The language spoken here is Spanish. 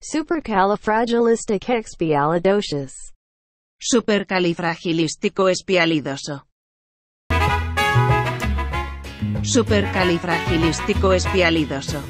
Supercalifragilisticexpialidocious. Supercalifragilístico espialidoso. Supercalifragilístico espialidoso.